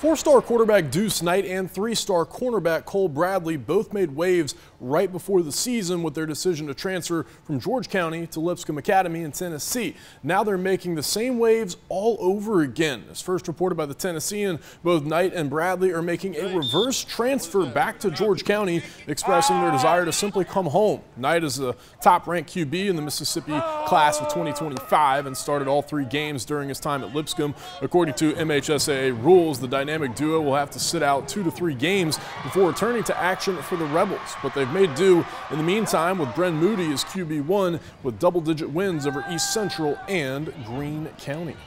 Four-star quarterback Deuce Knight and three-star cornerback Kohl Bradley both made waves right before the season with their decision to transfer from George County to Lipscomb Academy in Tennessee. Now they're making the same waves all over again. As first reported by the Tennessean, both Knight and Bradley are making a reverse transfer back to George County, expressing their desire to simply come home. Knight is the top-ranked QB in the Mississippi class of 2025 and started all three games during his time at Lipscomb. According to MHSAA rules, the dynamic dynamic duo will have to sit out two to three games before returning to action for the Rebels. But they've made do in the meantime with Bren Moody as QB1 with double digit wins over East Central and Greene County.